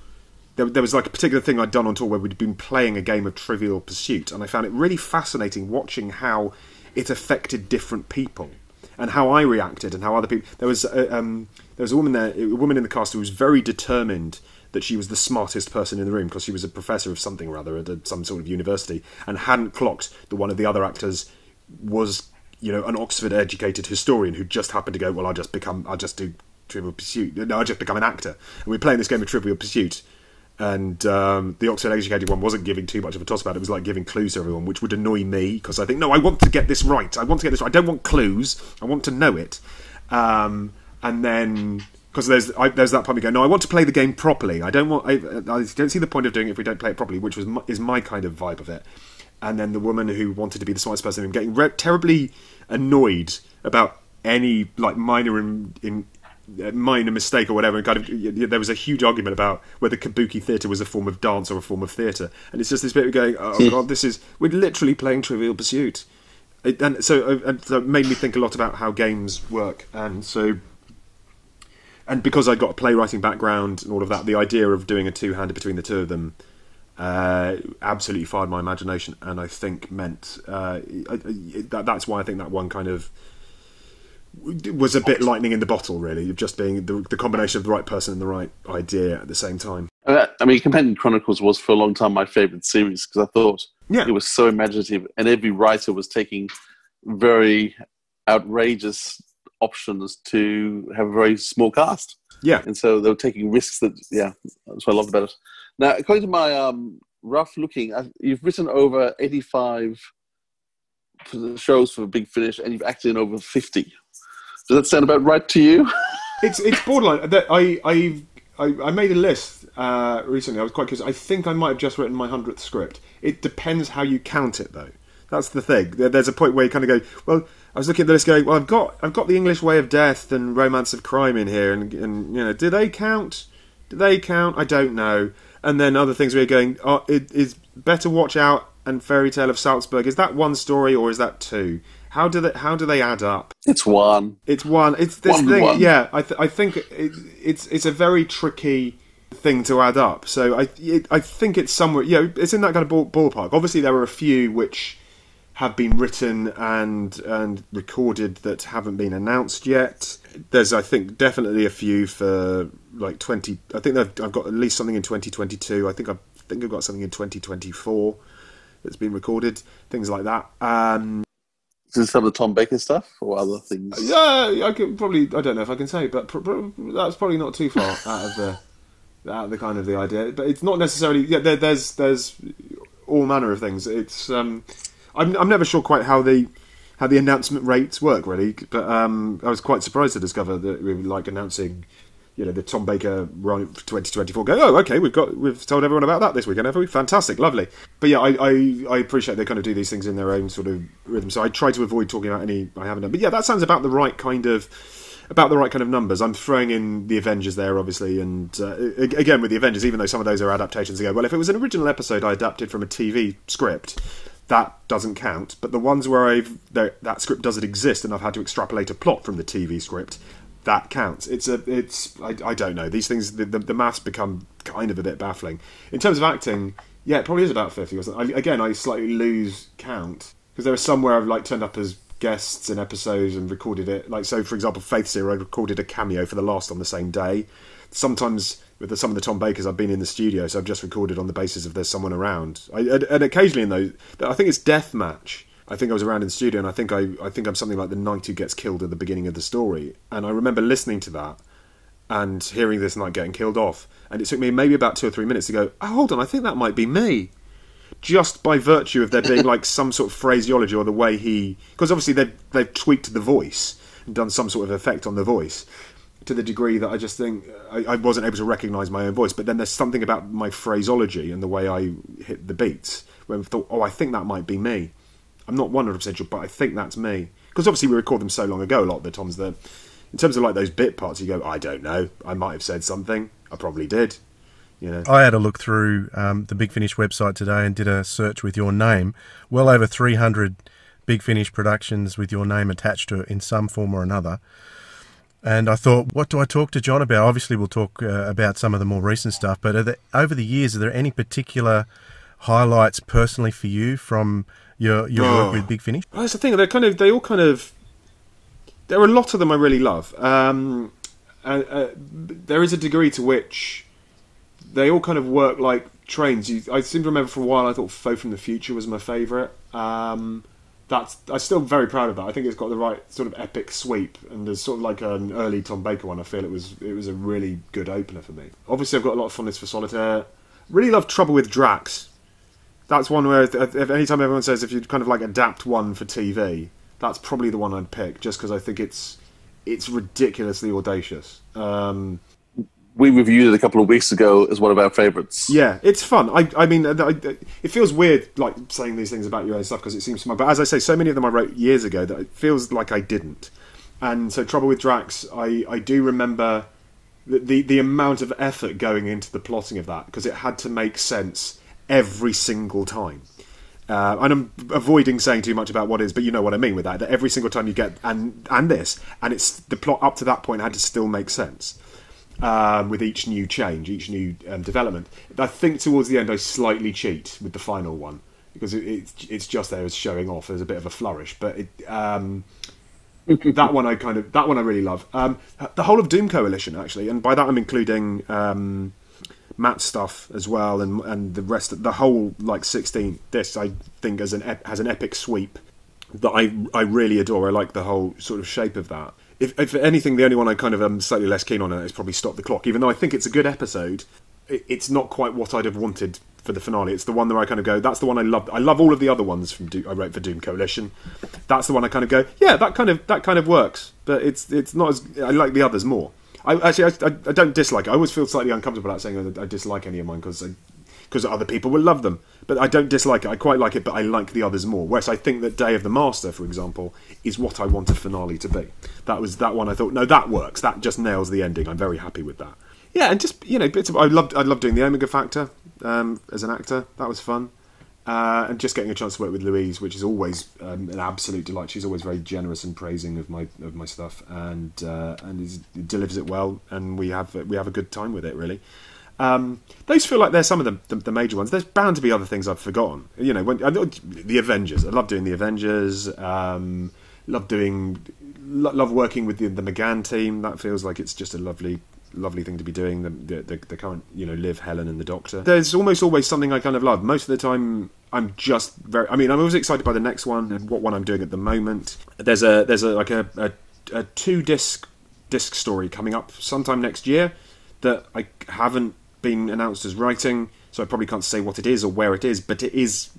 there, there was like a particular thing I'd done on tour where we'd been playing a game of Trivial Pursuit, and I found it really fascinating watching how it affected different people and how I reacted and how other people. There was a, um, there was a woman there, a woman in the cast who was very determined that she was the smartest person in the room because she was a professor of something or other at some sort of university and hadn't clocked that one of the other actors was you know an Oxford educated historian who just happened to go well I'll just become I'll just do Trivial Pursuit no I'll just become an actor and we are playing this game of Trivial Pursuit and um, the Oxford educated one wasn't giving too much of a toss about it. It was like giving clues to everyone, which would annoy me because I think, no, I want to get this right. I want to get this right. I don't want clues. I want to know it. Um, and then because there's there's that part you go, no, I want to play the game properly. I don't want. I, I don't see the point of doing it if we don't play it properly, which was my, is my kind of vibe of it. And then the woman who wanted to be the smartest person in getting re- terribly annoyed about any like minor in, in minor mistake or whatever. And kind of, there was a huge argument about whether kabuki theatre was a form of dance or a form of theatre, and it's just this bit of going, oh god, this is we're literally playing Trivial Pursuit, it, and so uh, and so it made me think a lot about how games work, and so. And because I'd got a playwriting background and all of that, the idea of doing a two-hander between the two of them uh, absolutely fired my imagination, and I think meant uh, I, I, that, that's why I think that one kind of was a bit lightning in the bottle, really, of just being the, the combination of the right person and the right idea at the same time. Uh, I mean, Companion Chronicles was for a long time my favorite series because I thought Yeah. it was so imaginative, and every writer was taking very outrageous options to have a very small cast. Yeah. and so they were taking risks that yeah, that's what I loved about it. Now, according to my um, rough looking, I, you've written over eighty-five shows for Big Finish, and you've acted in over fifty. Does that sound about right to you? it's it's borderline. I I I, made a list uh, recently. I was quite curious. I think I might have just written my hundredth script. It depends how you count it, though. That's the thing. There- There's a point where you kind of go, well. I was looking at the list, going, well, I've got I've got the English Way of Death and Romance of Crime in here, and, and you know, do they count? Do they count? I don't know. And then other things you're going, oh, it is better watch out and Fairy Tale of Salzburg. Is that one story or is that two? How do they how do they add up? It's one. It's one. It's this One, thing. one. Yeah, I, th- I think it, it's it's a very tricky thing to add up. So I it, I think it's somewhere. Yeah, it's in that kind of ball, ballpark. Obviously, there are a few which have been written and and recorded that haven't been announced yet. There's, I think, definitely a few for like twenty. I think I've, I've got at least something in 2022. I think I've, I think I've got something in 2024 that's been recorded. Things like that. Um, Is this some of the Tom Baker stuff or other things? yeah, I could probably. I don't know if I can say, but pr- pr- that's probably not too far out of the That the kind of the idea, but it's not necessarily. Yeah, there, there's there's all manner of things. It's um, I'm I'm never sure quite how the how the announcement rates work really, but um, I was quite surprised to discover that we were like announcing. You know the Tom Baker run for 2024. Go, oh, okay, we've got we've told everyone about that this weekend, have we? Fantastic, lovely. But yeah, I, I, I appreciate they kind of do these things in their own sort of rhythm. So I try to avoid talking about any I haven't done. But yeah, that sounds about the right kind of about the right kind of numbers. I'm throwing in the Avengers there, obviously, and uh, again with the Avengers, even though some of those are adaptations, I go, well, if it was an original episode I adapted from a TV script, that doesn't count. But the ones where I've that script doesn't exist and I've had to extrapolate a plot from the TV script, that counts. It's a it's I, I don't know these things. The, the, the maths become kind of a bit baffling in terms of acting. Yeah, it probably is about fifty. Wasn't I, again, I slightly lose count because there are some where I've like turned up as guests in episodes and recorded it. Like so, for example, Faith Zero, I recorded a cameo for the last on the same day. Sometimes with the, some of the Tom Bakers, I've been in the studio, so I've just recorded on the basis of there's someone around. I, and, and occasionally in those, I think it's Death Match. I think I was around in the studio, and I think I, I think I'm something like the knight who gets killed at the beginning of the story. And I remember listening to that and hearing this knight getting killed off, and it took me maybe about two or three minutes to go, oh, hold on, I think that might be me just by virtue of there being like some sort of phraseology or the way he because obviously they've they've tweaked the voice and done some sort of effect on the voice to the degree that I just think I, I wasn't able to recognise my own voice. But then there's something about my phraseology and the way I hit the beats where I thought, oh, I think that might be me. I'm not 100% sure, but I think that's me. Because obviously we record them so long ago, a lot of the times that in terms of like those bit parts, you go, I don't know. I might have said something. I probably did. You know. I had a look through um, the Big Finish website today and did a search with your name. Well over 300 Big Finish productions with your name attached to it in some form or another. And I thought, what do I talk to John about? Obviously, we'll talk uh, about some of the more recent stuff, but there, over the years, are there any particular highlights personally for you from your your oh. work with Big Finish? Well, that's the thing. They're kind of they all kind of there are a lot of them I really love. Um, uh, uh, there is a degree to which they all kind of work like trains. You, I seem to remember for a while I thought Foe from the Future was my favourite. Um, that's I'm still very proud of that. I think it's got the right sort of epic sweep, and there's sort of like an early Tom Baker one. I feel it was it was a really good opener for me. Obviously, I've got a lot of fondness for Solitaire. Really love Trouble with Drax. That's one where if, if anytime everyone says if you'd kind of like adapt one for TV, that's probably the one I'd pick, just because I think it's it's ridiculously audacious. Um, we reviewed it a couple of weeks ago as one of our favourites. Yeah, it's fun. I, I mean, I, I, it feels weird like saying these things about your own stuff because it seems smart. But as I say, so many of them I wrote years ago that it feels like I didn't. And so, Trouble with Drax, I, I do remember the, the, the amount of effort going into the plotting of that because it had to make sense every single time. Uh, and I'm avoiding saying too much about what is, but you know what I mean with that. That every single time you get and and this, and it's the plot up to that point had to still make sense um, with each new change, each new um, development. I think towards the end I slightly cheat with the final one because it, it, it's just there as showing off as a bit of a flourish. But it, um, that one I kind of that one I really love. Um, the whole of Doom Coalition actually, and by that I'm including Matt's stuff as well, and and the rest of the whole like 16 discs. I think as an has an epic sweep that I I really adore. I like the whole sort of shape of that if, if anything, the only one I kind of am slightly less keen on is probably Stop the Clock. Even though I think it's a good episode, it, it's not quite what I'd have wanted for the finale. It's the one that I kind of go, that's the one I love. I love all of the other ones from I wrote for Doom Coalition. That's the one I kind of go, yeah, that kind of that kind of works. But it's it's not as I like the others more. I actually I, I, don't dislike. It. I always feel slightly uncomfortable about saying I dislike any of mine because because other people will love them. But I don't dislike it. I quite like it, but I like the others more. Whereas I think that Day of the Master, for example, is what I want a finale to be. That was that one. I thought, no, that works. That just nails the ending. I'm very happy with that. Yeah, and just you know, bits of I loved I loved doing the Omega Factor um, as an actor. That was fun. Uh, and just getting a chance to work with Louise, which is always um, an absolute delight. She's always very generous and praising of my of my stuff, and uh, and is, delivers it well. And we have we have a good time with it, really. Um, those feel like they're some of the, the, the, major ones. There's bound to be other things I've forgotten. You know, when, the Avengers. I love doing the Avengers. Um, love doing, love working with the, the McGann team. That feels like it's just a lovely, lovely thing to be doing. The, the, the current, you know, Liv, Helen, and the Doctor. There's almost always something I kind of love. Most of the time, I'm just very. I mean, I'm always excited by the next one and what one I'm doing at the moment. There's a there's a like a, a, a two disc disc story coming up sometime next year that I haven't been announced as writing, so I probably can't say what it is or where it is. But it is.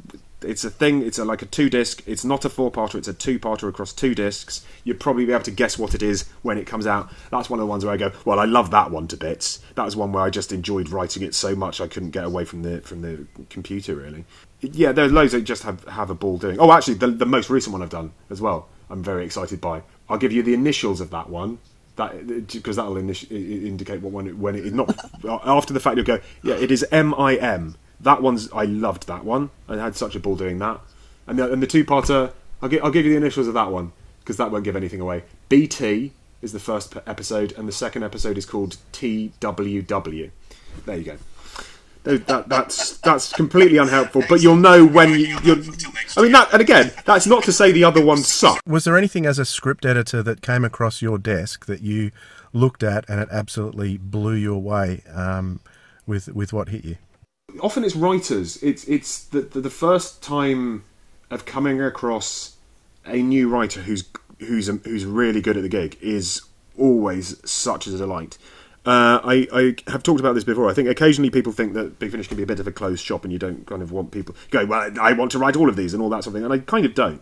It's a thing. It's a, like a two disc. It's not a four parter. It's a two parter across two discs. You'd probably be able to guess what it is when it comes out. That's one of the ones where I go, well, I love that one to bits. That was one where I just enjoyed writing it so much I couldn't get away from the from the computer really. Yeah, there's loads that just have have a ball doing. Oh, actually, the the most recent one I've done as well. I'm very excited by. I'll give you the initials of that one. That because that'll initi- indicate what one when it not after the fact you'll go yeah it is M I M that one's I loved that one. I had such a ball doing that. And the, and the two parter I'll, gi- I'll give you the initials of that one because that won't give anything away. BT is the first episode and the second episode is called TWW there you go. That, that's that's completely unhelpful but you'll know when you, you're I mean that and again that's not to say the other ones suck Was there anything as a script editor that came across your desk that you looked at and it absolutely blew you away um, with with what hit you? Often it's writers. It's it's the, the the first time of coming across a new writer who's who's who's really good at the gig is always such a delight. Uh, I, I have talked about this before. I think occasionally people think that Big Finish can be a bit of a closed shop, and you don't kind of want people go. Well, I want to write all of these and all that sort of thing, and I kind of don't.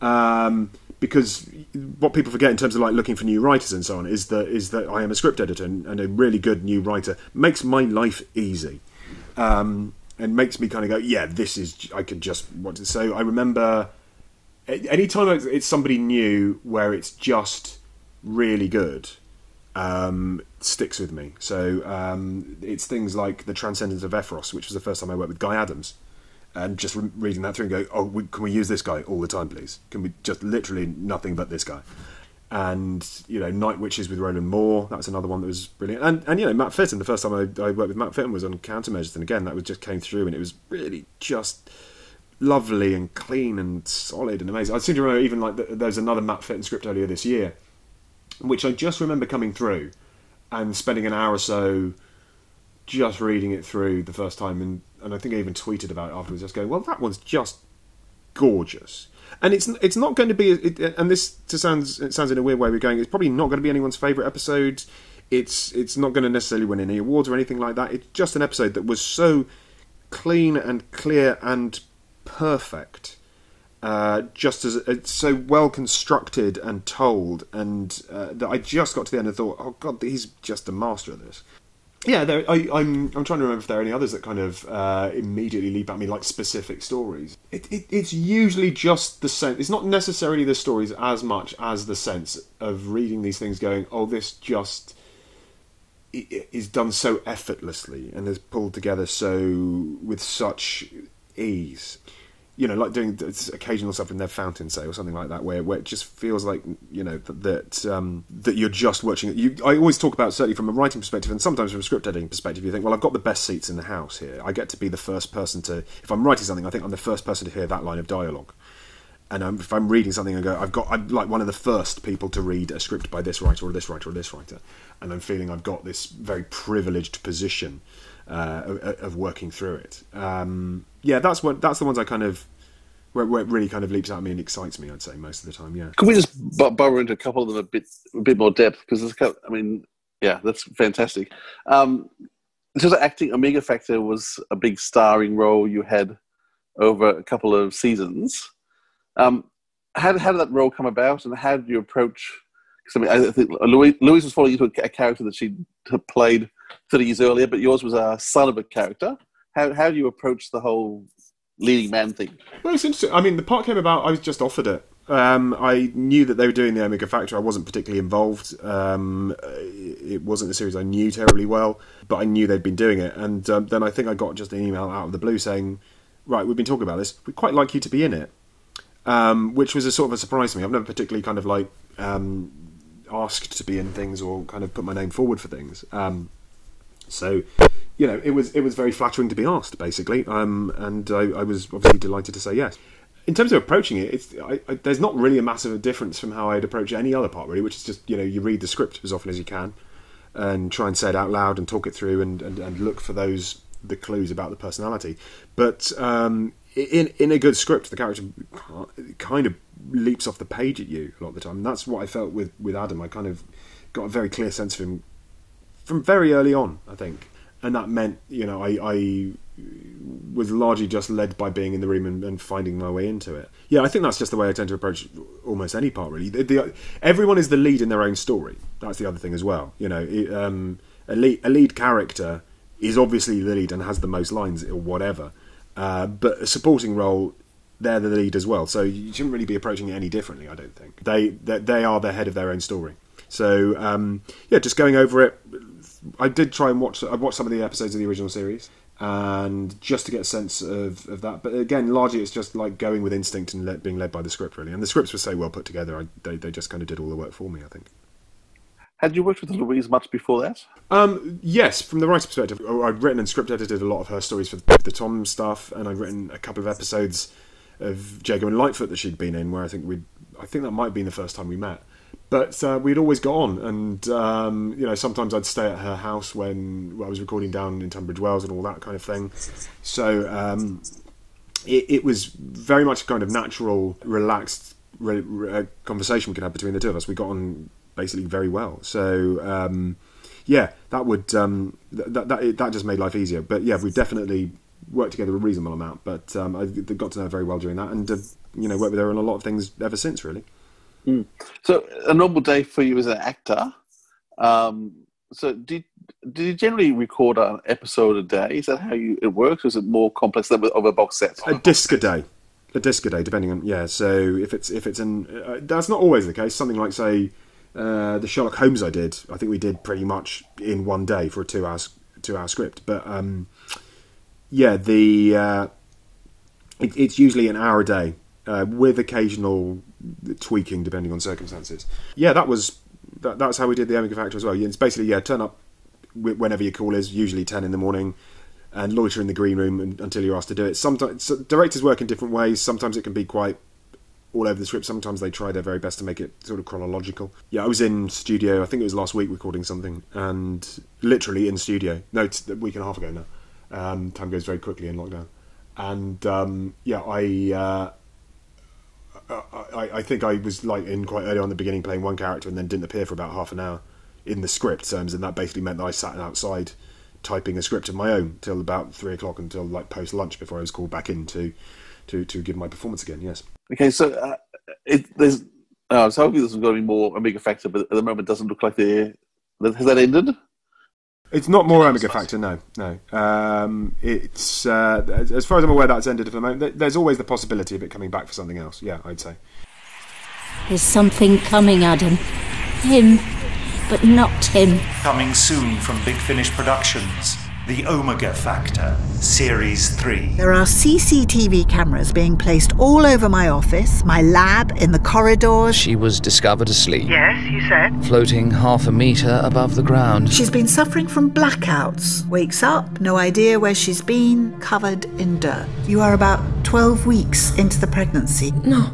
Um, because what people forget in terms of like looking for new writers and so on is that is that I am a script editor and, and a really good new writer makes my life easy um, and makes me kind of go, yeah, this is I could just want to. So I remember anytime it's it's somebody new where it's just really good, um, sticks with me. So um, it's things like the Transcendence of Ephros, which was the first time I worked with Guy Adams. And just re- reading that through and go, oh, we, can we use this guy all the time, please? Can we just literally nothing but this guy? And you know Night Witches with Roland Moore. That's another one that was brilliant. And and you know Matt Fitton. The first time I, I worked with Matt Fitton was on Countermeasures, and again that was just came through, and it was really just lovely and clean and solid and amazing. I seem to remember even like the, there was another Matt Fitton script earlier this year, which I just remember coming through and spending an hour or so just reading it through the first time, and and I think I even tweeted about it afterwards, just going, well, that one's just gorgeous. And it's it's not going to be, it, and this to sounds it sounds in a weird way we're going. It's probably not going to be anyone's favourite episode. It's it's not going to necessarily win any awards or anything like that. It's just an episode that was so clean and clear and perfect. Uh, just as it's so well constructed and told, and uh, that I just got to the end and thought, "Oh God, he's just a master of this." Yeah, there, I, I'm. I'm trying to remember if there are any others that kind of uh, immediately leap at me like specific stories. It, it, it's usually just the sense. It's not necessarily the stories as much as the sense of reading these things, going, "Oh, this just is done so effortlessly and is pulled together so with such ease." You know, like doing occasional stuff in their fountain say or something like that, where, where it just feels like you know that that, um, that you're just watching. You, I always talk about certainly from a writing perspective, and sometimes from a script editing perspective. You think, well, I've got the best seats in the house here. I get to be the first person to. If I'm writing something, I think I'm the first person to hear that line of dialogue. And um, if I'm reading something, I go, I've got, I'm like one of the first people to read a script by this writer or this writer or this writer, and I'm feeling I've got this very privileged position uh, of, of working through it. Um, yeah, that's what that's the ones I kind of where, where it really kind of leaps at me and excites me. I'd say most of the time, yeah. Can we just bu- burrow into a couple of them a bit, a bit more depth? Because there's, a couple, I mean, yeah, that's fantastic. Um, of acting, Omega Factor was a big starring role you had over a couple of seasons. Um, how, how did that role come about, and how did you approach? Because I mean, I think Louise, Louise was falling into a, a character that she had played thirty years earlier, but yours was a son of a character. How how do you approach the whole leading man thing? Well, it's interesting. I mean, the part came about. I was just offered it. Um, I knew that they were doing the Omega Factor. I wasn't particularly involved. Um, it wasn't a series I knew terribly well, but I knew they'd been doing it. And um, then I think I got just an email out of the blue saying, "Right, we've been talking about this. We'd quite like you to be in it," um, which was a sort of a surprise to me. I've never particularly kind of like um, asked to be in things or kind of put my name forward for things. Um, so, you know, it was it was very flattering to be asked, basically, um, and I, I was obviously delighted to say yes. In terms of approaching it, it's I, I, there's not really a massive difference from how I'd approach any other part, really, which is just you know you read the script as often as you can, and try and say it out loud and talk it through and, and, and look for those the clues about the personality. But um, in in a good script, the character kind of leaps off the page at you a lot of the time. And that's what I felt with with Adam. I kind of got a very clear sense of him from very early on, I think. And that meant you know I, I was largely just led by being in the room and, and, finding my way into it. Yeah, I think that's just the way I tend to approach almost any part. Really, the, the, everyone is the lead in their own story. That's the other thing as well. You know, it, um, a, lead, a lead character is obviously the lead and has the most lines or whatever, uh, but a supporting role. They're the lead as well, so you shouldn't really be approaching it any differently. I don't think they they, they are the head of their own story. So um, yeah, just going over it. I did try and watch. I watched some of the episodes of the original series and just to get a sense of, of that. But again, largely it's just like going with instinct and let, being led by the script, really. And the scripts were so well put together, I, they, they just kind of did all the work for me, I think. Had you worked with Louise much before that? Um, yes, from the writer's perspective. I'd written and script edited a lot of her stories for the, the Tom stuff, and I'd written a couple of episodes of Jago and Litefoot that she'd been in, where I think we I think that might have been the first time we met. But uh, we'd always got on, and um, you know, sometimes I'd stay at her house when I was recording down in Tunbridge Wells and all that kind of thing. So um, it, it, was very much a kind of natural, relaxed re- re- uh, conversation we could have between the two of us. We got on basically very well. So um, yeah, that would um, that that that just made life easier. But yeah, we've definitely worked together a reasonable amount. But um, I got to know very well during that, and uh, you know, worked with her on a lot of things ever since, really. Mm. So a normal day for you as an actor. Um, so do do you generally record an episode a day? Is that how you it works? Or is it more complex than of a box set? A disc a day, a disc a day, depending on yeah. So if it's if it's an uh, that's not always the case. Something like say uh, the Sherlock Holmes I did, I think we did pretty much in one day for a two hours two hour script. But um, yeah, the uh, it, it's usually an hour a day uh, with occasional tweaking depending on circumstances. Yeah, that was that, that's how we did the Omega Factor as well. It's basically yeah, turn up whenever your call is, usually ten in the morning, and loiter in the green room until you're asked to do it. Sometimes so directors work in different ways. Sometimes it can be quite all over the script. Sometimes they try their very best to make it sort of chronological. Yeah, I was in studio. I think it was last week recording something, and literally in studio. No, it's a week and a half ago now. Um, time goes very quickly in lockdown, and um, yeah, I. Uh, I, I, think I was like in quite early on the beginning playing one character and then didn't appear for about half an hour in the script terms, and that basically meant that I sat outside typing a script of my own till about three o'clock until like post lunch before I was called back in to to, to give my performance again. Yes. Okay, so uh, it, there's. Uh, I was hoping this was going to be more Omega Factor, but at the moment it doesn't look like they has that ended. It's not more Omega Factor, no, no. Um, it's uh, as far as I'm aware, that's ended for the moment. There's always the possibility of it coming back for something else. Yeah, I'd say. There's something coming, Adam. Him, but not him. Coming soon from Big Finish Productions. The Omega Factor, Series 3. There are CCTV cameras being placed all over my office, my lab, in the corridors. She was discovered asleep. Yes, you said. Floating half a metre above the ground. She's been suffering from blackouts. Wakes up, no idea where she's been, covered in dirt. You are about 12 weeks into the pregnancy. No,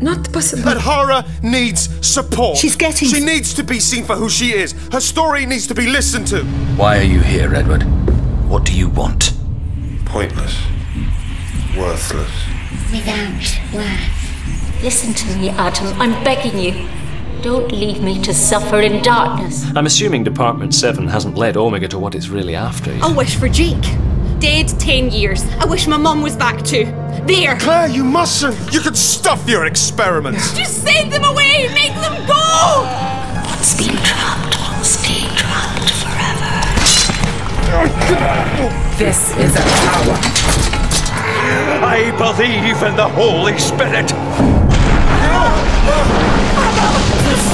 not possible. But Hara needs support. She's getting. She needs to be seen for who she is. Her story needs to be listened to. Why are you here, Edward? What do you want? Pointless. Worthless. Without worth. Listen to me, Adam. I'm begging you. Don't leave me to suffer in darkness. I'm assuming Department 7 hasn't led Omega to what it's really after. I wish for Jake. Dead 10 years. I wish my mum was back too. There! Claire, you mustn't! You could stuff your experiments! Just send them away! Make them go! What's been trapped This is a power. I believe in the Holy Spirit.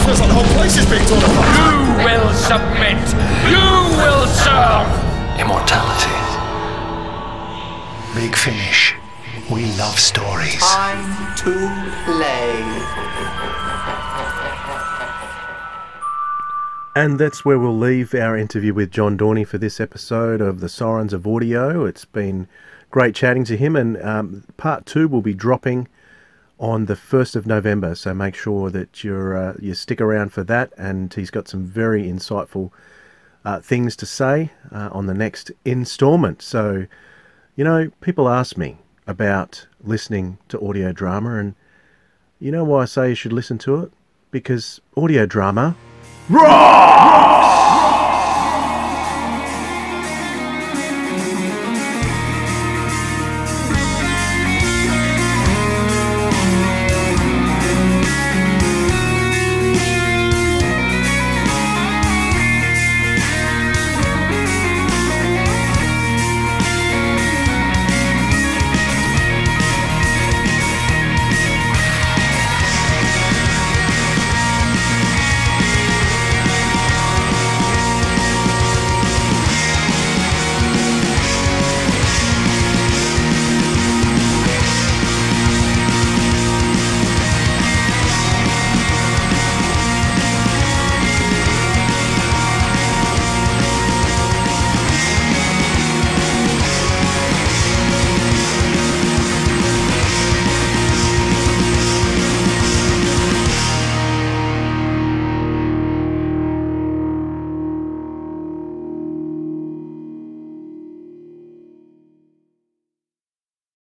Feels like the whole place is being torn apart. You will submit. You will serve. Immortality. Big finish. We love stories. Time to play. And that's where we'll leave our interview with John Dorney for this episode of the Sirens of Audio. It's been great chatting to him, and um, part two will be dropping on the 1st of November. So make sure that you're, uh, you stick around for that. And he's got some very insightful uh, things to say uh, on the next installment. So, you know, people ask me about listening to audio drama, and you know why I say you should listen to it? Because audio drama Rocks!